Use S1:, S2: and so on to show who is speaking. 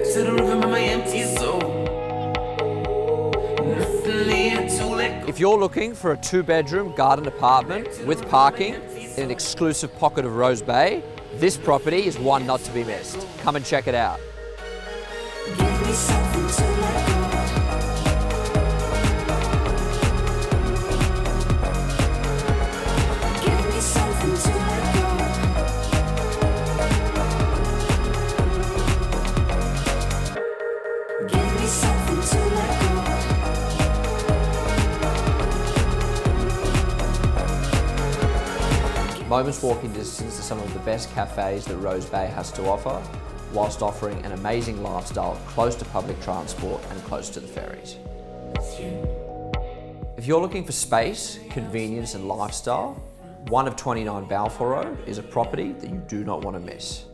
S1: back to the of my empty soul.
S2: If you're looking for a two bedroom garden apartment with parking in an exclusive pocket of Rose Bay, this property is one not to be missed. Come and check it out. Moments walking distance to some of the best cafes that Rose Bay has to offer, whilst offering an amazing lifestyle close to public transport and close to the ferries. If you're looking for space, convenience and lifestyle, one of 29 Balfour Road is a property that you do not want to miss.